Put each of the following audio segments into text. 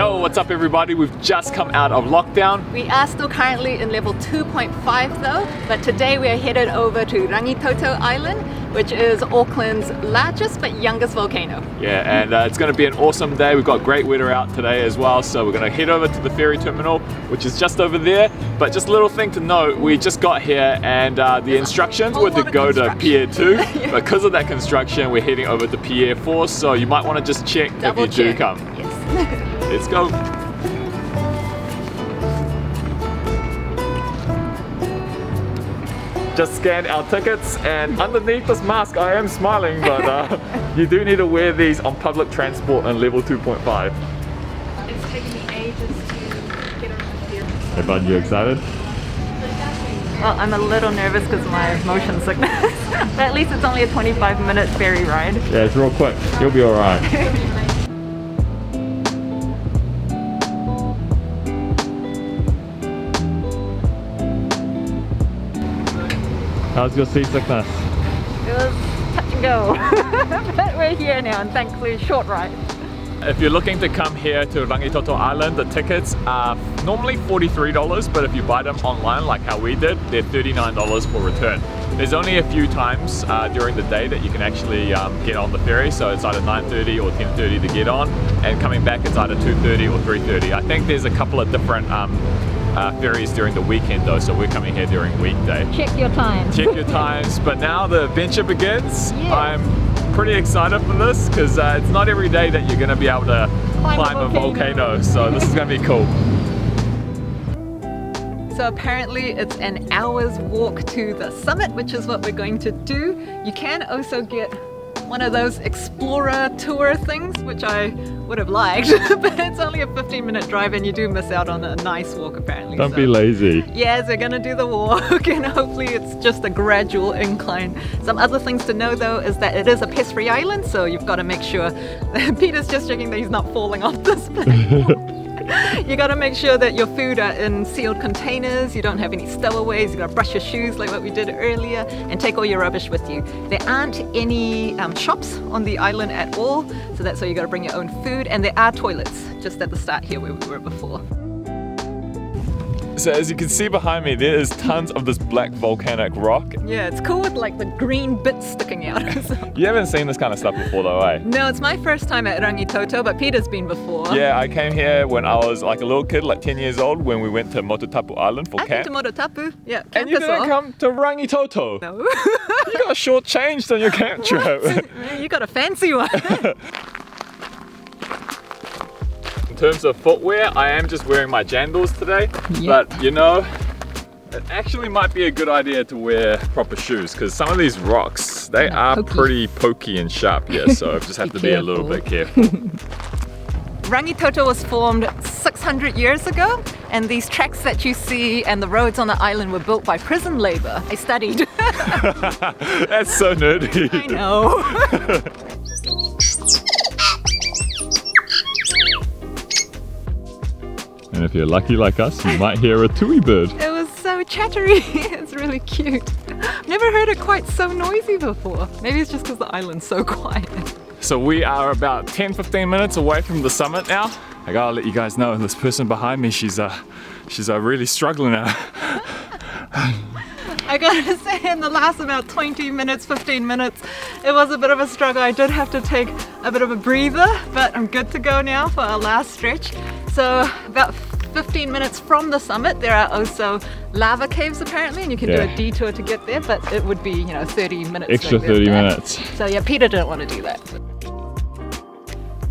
Yo, what's up everybody? We've just come out of lockdown. We are still currently in level 2.5 though, but today we are headed over to Rangitoto Island, which is Auckland's largest but youngest volcano. Yeah, and uh, it's going to be an awesome day. We've got great weather out today as well, so we're going to head over to the ferry terminal, which is just over there. But just a little thing to note, we just got here and uh, the instructions were to go to Pier 2. yeah. Because of that construction, we're heading over to Pier 4, so you might want to just check Double if you check. do come. Yes. Let's go. Just scanned our tickets and underneath this mask I am smiling but uh, you do need to wear these on public transport in level 2.5. It's taking me ages to get over here. Hey bud, you excited? Well, I'm a little nervous because of my motion sickness. but at least it's only a 25 minute ferry ride. Yeah, it's real quick. You'll be alright. How's your seasickness? It was touch and go. but we're here now and thankfully short ride. If you're looking to come here to Rangitoto Island, the tickets are normally $43, but if you buy them online like how we did, they're $39 for return. There's only a few times uh, during the day that you can actually um, get on the ferry, so it's either 9.30 or 10.30 to get on, and coming back it's either 2.30 or 3.30. I think there's a couple of different um, uh, ferries during the weekend though, so we're coming here during weekday. Check your times. Check your times. but now the adventure begins. Yeah. I'm pretty excited for this because uh, it's not every day that you're going to be able to climb, climb a, volcano. a volcano, so this is going to be cool. So apparently it's an hour's walk to the summit, which is what we're going to do. You can also get one of those explorer tour things, which I would have liked, but it's only a 15 minute drive and you do miss out on a nice walk apparently. Don't so. be lazy. Yes, we're gonna do the walk and hopefully it's just a gradual incline. Some other things to know though is that it is a pest-free island, so you've got to make sure Peter's just checking that he's not falling off this platform. You gotta make sure that your food are in sealed containers, you don't have any stowaways, you gotta brush your shoes like what we did earlier, and take all your rubbish with you. There aren't any um, shops on the island at all, so that's why you gotta bring your own food, and there are toilets just at the start here where we were before. So as you can see behind me, there is tons of this black volcanic rock. Yeah, it's cool with like the green bits sticking out. you haven't seen this kind of stuff before though, eh? No, it's my first time at Rangitoto, but Peter's been before. Yeah, I came here when I was like a little kid, like 10 years old, when we went to Motutapu Island for I camp. to Motutapu, yeah. And you didn't come to Rangitoto? No. you got shortchanged on your camp trip. you got a fancy one terms of footwear, I am just wearing my jandals today. Yep. But you know, it actually might be a good idea to wear proper shoes because some of these rocks, they yeah, are pokey. pretty pokey and sharp, yeah, so I just have to be a little bit careful. Rangitoto was formed 600 years ago and these tracks that you see and the roads on the island were built by prison labor. I studied. That's so nerdy. I know. If you're lucky like us, you might hear a tui bird. It was so chattery. it's really cute. Never heard it quite so noisy before. Maybe it's just because the island's so quiet. So we are about 10-15 minutes away from the summit now. I gotta let you guys know, this person behind me, she's uh, she's uh, really struggling now. I gotta say in the last about 20 minutes, 15 minutes, it was a bit of a struggle. I did have to take a bit of a breather, but I'm good to go now for our last stretch. So about 15 minutes from the summit. There are also lava caves apparently and you can yeah. do a detour to get there but it would be you know 30 minutes. Extra 30 minutes. So yeah Peter didn't want to do that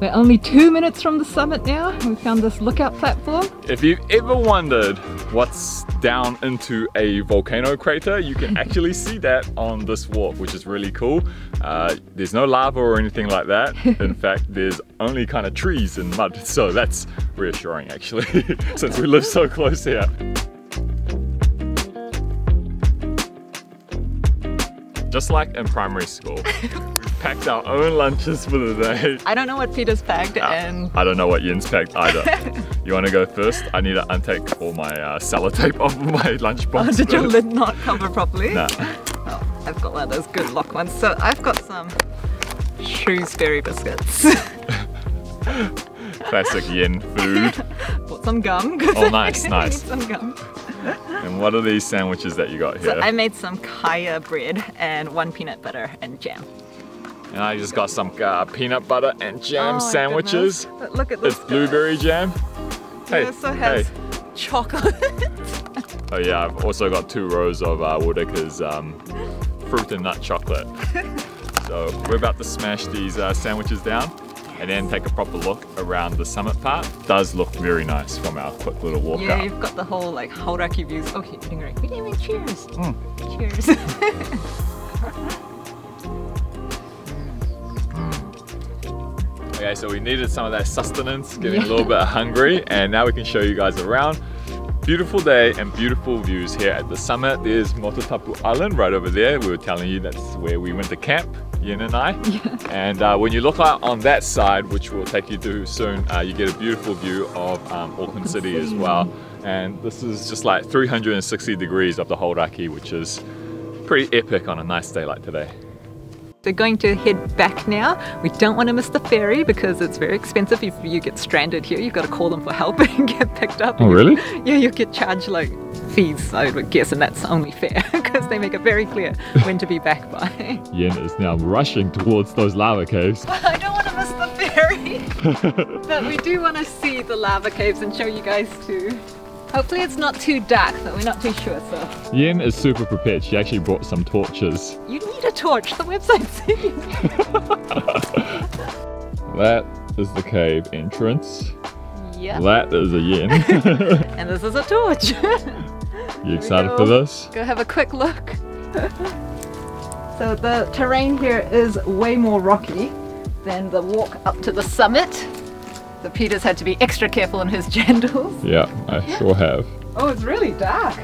we're only two minutes from the summit now. We found this lookout platform. If you've ever wondered what's down into a volcano crater, you can actually see that on this walk, which is really cool. Uh, there's no lava or anything like that. In fact, there's only kind of trees and mud. So that's reassuring actually, since we live so close here. Just like in primary school, packed our own lunches for the day. I don't know what Peter's packed uh, and... I don't know what Yen's packed either. you want to go first? I need to untake all my uh, sellotape off my lunchbox Oh, did first. your lid not cover properly? Nah. Oh, I've got one of those good lock ones. So I've got some Shrewsbury biscuits. Classic Yen food. Bought some gum. Oh, nice, nice. Some gum. And what are these sandwiches that you got here? So here? I made some kaya bread and one peanut butter and jam. And I just got some uh, peanut butter and jam Oh sandwiches. Look at this. It's blueberry jam. Hey, Hey, it also hey. has chocolate. Oh yeah, I've also got two rows of uh, Whittaker's um, fruit and nut chocolate. so we're about to smash these uh, sandwiches down and then take a proper look around the summit part. Does look very nice from our quick little walk yeah, out. you've got the whole like Hauraki views. Okay, great. Anyway, cheers. Mm. Cheers. Okay, so we needed some of that sustenance, getting a little bit hungry, and now we can show you guys around. Beautiful day and beautiful views here at the summit. There's Motutapu Island right over there. We were telling you that's where we went to camp, Yen and I. And uh, when you look out on that side, which we'll take you to soon, uh, you get a beautiful view of um, Auckland City as well. And this is just like 360 degrees of the Hauraki, which is pretty epic on a nice day like today. They're going to head back now. We don't want to miss the ferry because it's very expensive. If you get stranded here, you've got to call them for help and get picked up. Oh, really? Yeah, you get charged like fees, I would guess, and that's only fair because they make it very clear when to be back by. Yen is now rushing towards those lava caves. I don't want to miss the ferry, but we do want to see the lava caves and show you guys too. Hopefully it's not too dark, but we're not too sure, so. Yen is super prepared. She actually brought some torches. You need a torch, the website says. That is the cave entrance. yeah. That is a yin. And this is a torch. you excited go. for this? Go have a quick look. so the terrain here is way more rocky than the walk up to the summit. So Peter's had to be extra careful in his jandals. Yeah, I sure have. Oh, it's really dark.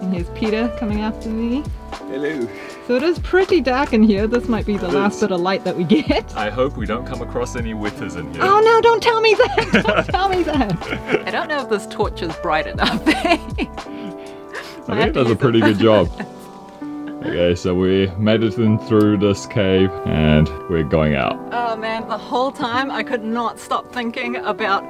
And here's Peter coming after me. Hello. So it is pretty dark in here. This might be the It last is. bit of light that we get. I hope we don't come across any wetas in here. Oh no, don't tell me that! Don't tell me that! I don't know if this torch is bright enough. I think it does a pretty good job. Okay, so we made it in through this cave and we're going out. Oh man, the whole time I could not stop thinking about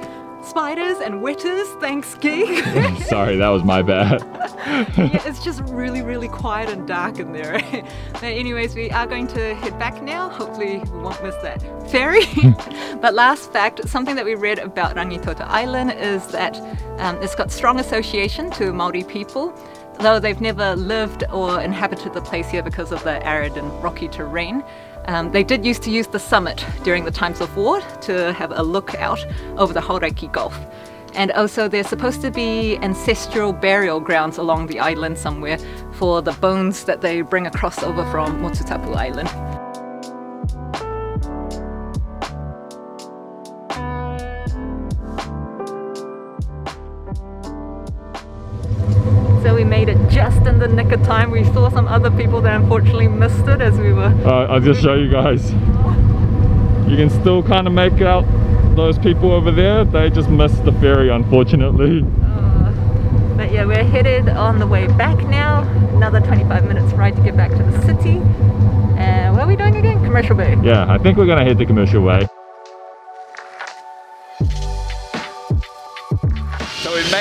spiders and wetas. Thanks, Geek. Sorry, that was my bad. yeah, it's just really, really quiet and dark in there. but anyways, we are going to head back now. Hopefully we won't miss that ferry. but last fact, something that we read about Rangitoto Island is that um, it's got strong association to Maori people. Though they've never lived or inhabited the place here because of the arid and rocky terrain, um, they did used to use the summit during the times of war to have a look out over the Hauraki Gulf. And also, there's supposed to be ancestral burial grounds along the island somewhere for the bones that they bring across over from Motutapu Island. The nick of time. We saw some other people that unfortunately missed it as we were. Uh, I'll just show you guys. You can still kind of make out those people over there. They just missed the ferry, unfortunately. Uh, but yeah, we're headed on the way back now. Another 25 minutes ride to get back to the city. And what are we doing again? Commercial Bay. Yeah, I think we're gonna hit the commercial way.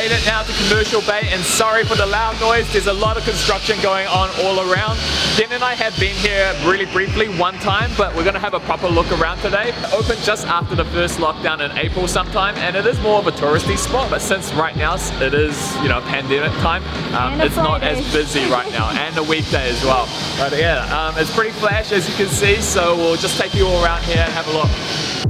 Made it now to Commercial Bay and sorry for the loud noise, there's a lot of construction going on all around. Yen and I have been here really briefly one time, but we're gonna have a proper look around today. It opened just after the first lockdown in April sometime and it is more of a touristy spot, but since right now it is, you know, pandemic time, um, it's not as busy right now and a weekday as well. But yeah, um, it's pretty flash as you can see, so we'll just take you all around here and have a look.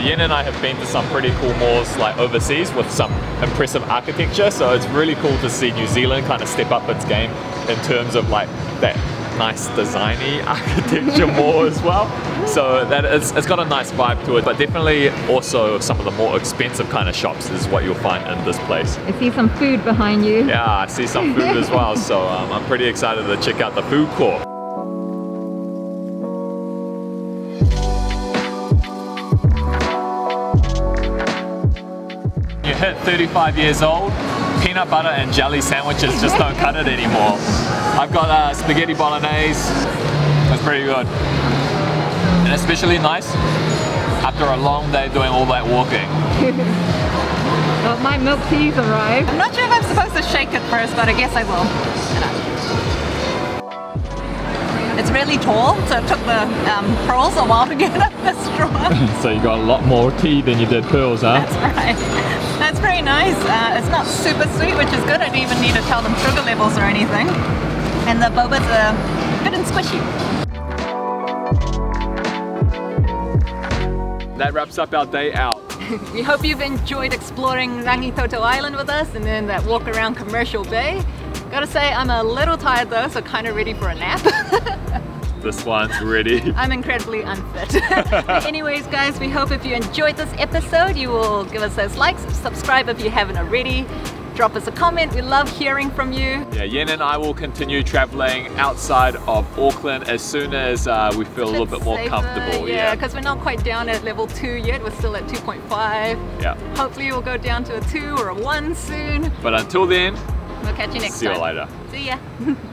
Yen and I have been to some pretty cool malls like overseas with some impressive architecture. So it's really cool to see New Zealand kind of step up its game in terms of like that nice designy architecture more as well. So that is, it's got a nice vibe to it, but definitely also some of the more expensive kind of shops is what you'll find in this place. I see some food behind you. Yeah, I see some food as well. So um, I'm pretty excited to check out the food court. Hit 35 years old, peanut butter and jelly sandwiches just don't cut it anymore. I've got uh, spaghetti bolognese, that's pretty good. And especially nice after a long day doing all that walking. Well, my milk tea's arrived. I'm not sure if I'm supposed to shake it first, but I guess I will. It's really tall, so it took the um, pearls a while to get up the straw. so you got a lot more tea than you did pearls, huh? That's right. That's very nice. Uh, it's not super sweet, which is good. I don't even need to tell them sugar levels or anything. And the boba's are good and squishy. That wraps up our day out. we hope you've enjoyed exploring Rangitoto Island with us and then that walk around Commercial Bay. Gotta say, I'm a little tired though, so kind of ready for a nap. this one's ready. I'm incredibly unfit. anyways, guys, we hope if you enjoyed this episode, you will give us those likes, subscribe if you haven't already drop us a comment. We love hearing from you. Yeah, Yen and I will continue traveling outside of Auckland as soon as uh, we feel a, little bit more safer, comfortable. Yeah, because yeah. we're not quite down at level 2 yet. We're still at 2.5. Yeah. Hopefully we'll go down to a 2 or a 1 soon. But until then, we'll catch you next see time. See you later. See ya.